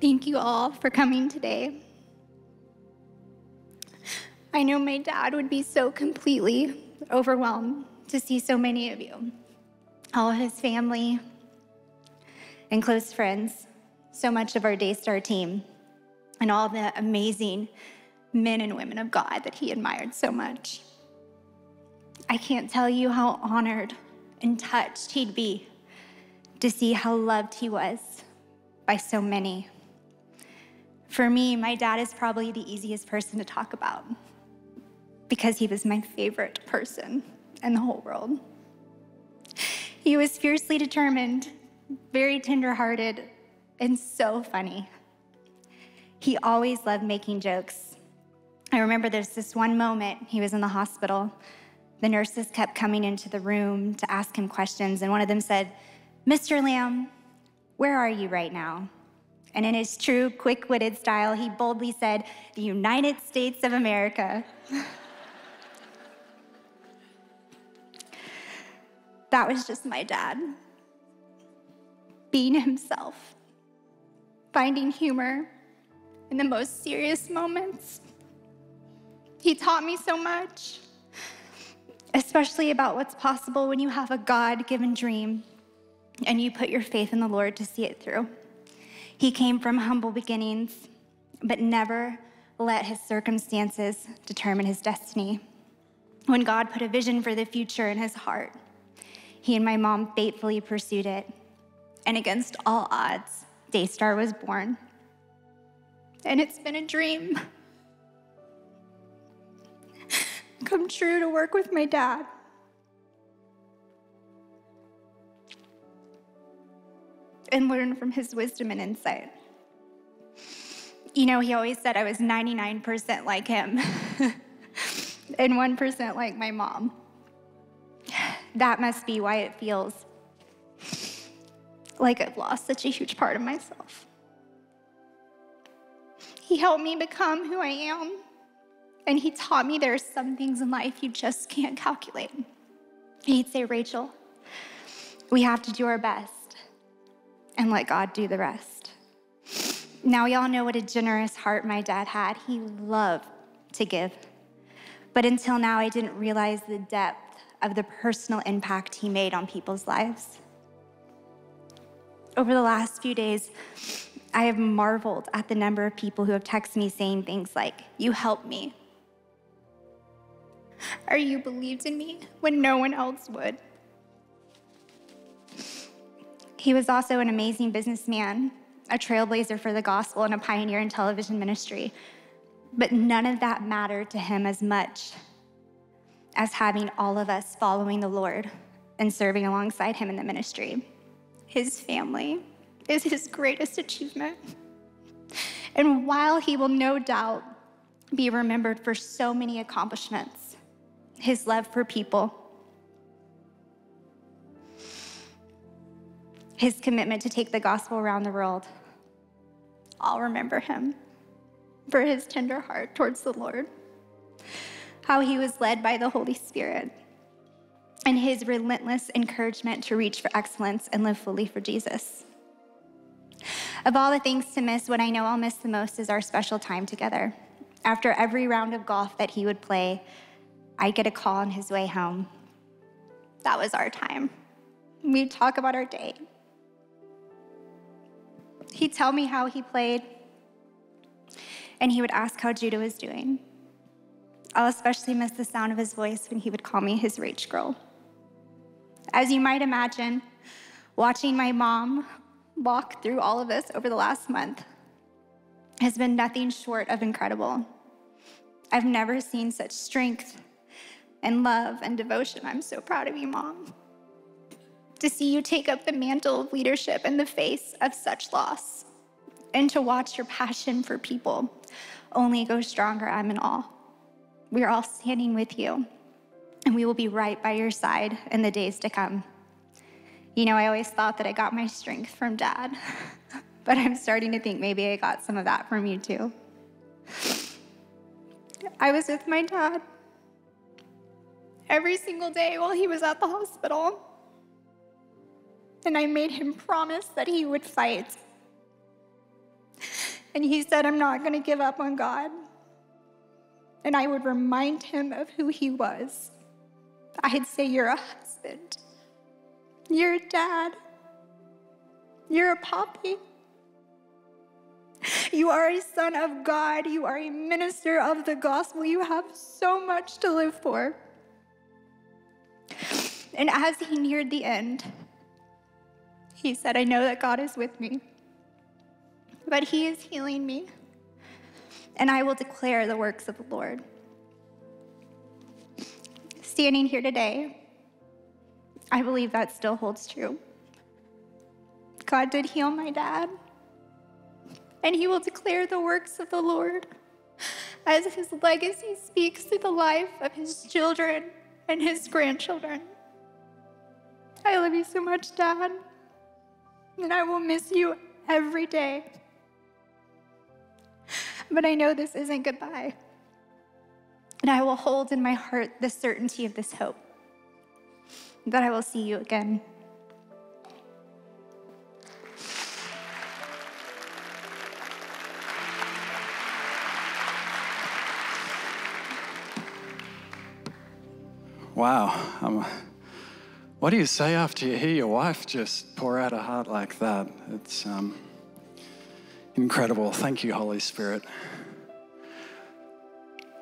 Thank you all for coming today. I know my dad would be so completely overwhelmed to see so many of you, all his family and close friends, so much of our Daystar team, and all the amazing men and women of God that he admired so much. I can't tell you how honored and touched he'd be to see how loved he was by so many. For me, my dad is probably the easiest person to talk about because he was my favorite person in the whole world. He was fiercely determined, very tenderhearted, and so funny. He always loved making jokes. I remember there's this one moment he was in the hospital. The nurses kept coming into the room to ask him questions, and one of them said, Mr. Lamb, where are you right now? And in his true quick witted style, he boldly said, The United States of America. that was just my dad. Being himself, finding humor in the most serious moments. He taught me so much, especially about what's possible when you have a God given dream and you put your faith in the Lord to see it through. He came from humble beginnings, but never let his circumstances determine his destiny. When God put a vision for the future in his heart, he and my mom faithfully pursued it. And against all odds, Daystar was born. And it's been a dream come true to work with my dad. And learn from his wisdom and insight. You know, he always said I was 99% like him and 1% like my mom. That must be why it feels like I've lost such a huge part of myself. He helped me become who I am, and he taught me there are some things in life you just can't calculate. He'd say, Rachel, we have to do our best and let God do the rest. Now, we all know what a generous heart my dad had. He loved to give. But until now, I didn't realize the depth of the personal impact he made on people's lives. Over the last few days, I have marveled at the number of people who have texted me saying things like, You helped me. Or you believed in me when no one else would. He was also an amazing businessman, a trailblazer for the gospel, and a pioneer in television ministry. But none of that mattered to him as much as having all of us following the Lord and serving alongside him in the ministry. His family is his greatest achievement. And while he will no doubt be remembered for so many accomplishments, his love for people his commitment to take the gospel around the world. I'll remember him for his tender heart towards the Lord, how he was led by the Holy Spirit, and his relentless encouragement to reach for excellence and live fully for Jesus. Of all the things to miss, what I know I'll miss the most is our special time together. After every round of golf that he would play, I'd get a call on his way home. That was our time. We'd talk about our day, He'd tell me how he played, and he would ask how Judah was doing. I'll especially miss the sound of his voice when he would call me his rage girl. As you might imagine, watching my mom walk through all of this over the last month has been nothing short of incredible. I've never seen such strength and love and devotion. I'm so proud of you, Mom to see you take up the mantle of leadership in the face of such loss, and to watch your passion for people only go stronger. I'm in awe. We are all standing with you, and we will be right by your side in the days to come. You know, I always thought that I got my strength from dad, but I'm starting to think maybe I got some of that from you too. I was with my dad every single day while he was at the hospital and I made him promise that he would fight. And he said, I'm not going to give up on God. And I would remind him of who he was. I'd say, You're a husband, you're a dad, you're a poppy. You are a son of God. You are a minister of the gospel. You have so much to live for. And as he neared the end, he said, I know that God is with me, but he is healing me, and I will declare the works of the Lord. Standing here today, I believe that still holds true. God did heal my dad and he will declare the works of the Lord as his legacy speaks through the life of his children and his grandchildren. I love you so much, Dad, and I will miss you every day. But I know this isn't goodbye. And I will hold in my heart the certainty of this hope that I will see you again. Wow. Um, what do you say after you hear your wife just pour out a heart like that? It's um, incredible. Thank you, Holy Spirit.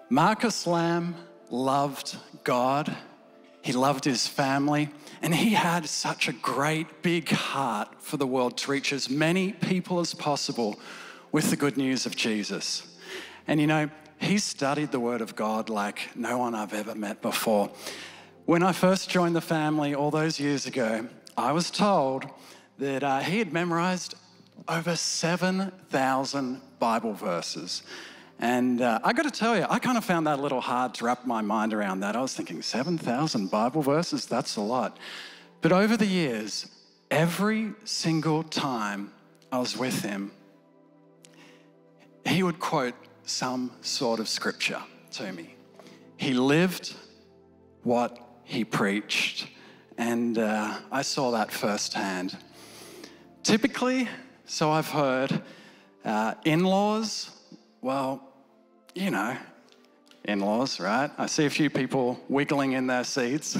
Marcus Lamb loved God, he loved his family, and he had such a great big heart for the world to reach as many people as possible with the good news of Jesus. And you know, he studied the Word of God like no one I've ever met before. When I first joined the family all those years ago, I was told that uh, he had memorized over 7,000 Bible verses. And uh, I got to tell you, I kind of found that a little hard to wrap my mind around that. I was thinking, 7,000 Bible verses? That's a lot. But over the years, every single time I was with him, he would quote some sort of scripture to me. He lived what he preached, and uh, I saw that firsthand. Typically, so I've heard, uh, in laws, well, you know, in laws, right? I see a few people wiggling in their seats.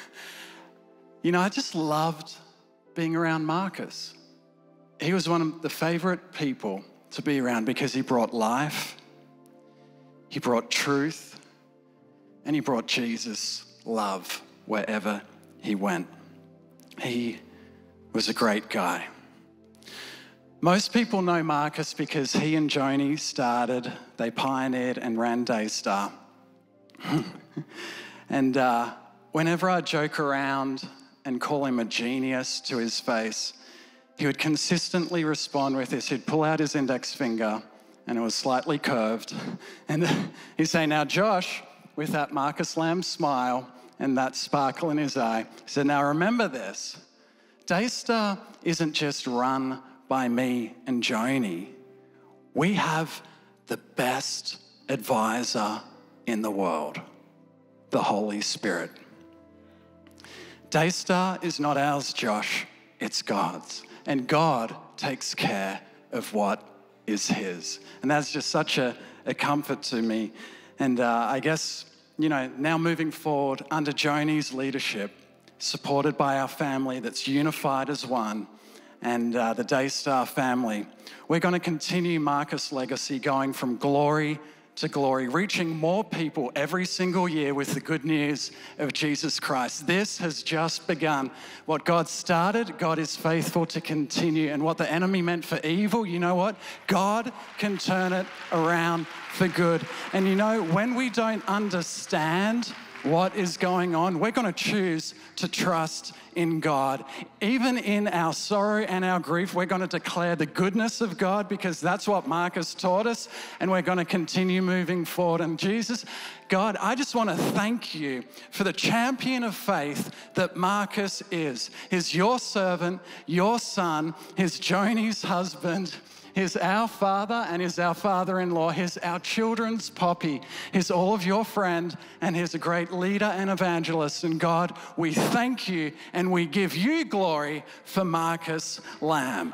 you know, I just loved being around Marcus. He was one of the favorite people to be around because he brought life, he brought truth, and he brought Jesus love wherever he went. He was a great guy. Most people know Marcus because he and Joni started, they pioneered and ran Daystar. and uh, whenever I joke around and call him a genius to his face, he would consistently respond with this. He'd pull out his index finger and it was slightly curved. And he'd say, Now, Josh, with that Marcus Lamb smile and that sparkle in his eye, he said, Now remember this Daystar isn't just run by me and Joni. We have the best advisor in the world, the Holy Spirit. Daystar is not ours, Josh, it's God's and God takes care of what is His. And that's just such a, a comfort to me. And uh, I guess, you know, now moving forward under Joni's leadership, supported by our family that's unified as one, and uh, the Daystar family, we're going to continue Marcus' legacy going from glory to glory, reaching more people every single year with the good news of Jesus Christ. This has just begun. What God started, God is faithful to continue. And what the enemy meant for evil, you know what? God can turn it around for good. And you know, when we don't understand, what is going on, we're going to choose to trust in God. Even in our sorrow and our grief, we're going to declare the goodness of God because that's what Marcus taught us, and we're going to continue moving forward. And Jesus, God, I just want to thank you for the champion of faith that Marcus is. He's your servant, your son, his Joni's husband. He's our father and he's our father in law. He's our children's poppy. He's all of your friend and he's a great leader and evangelist. And God, we thank you and we give you glory for Marcus Lamb.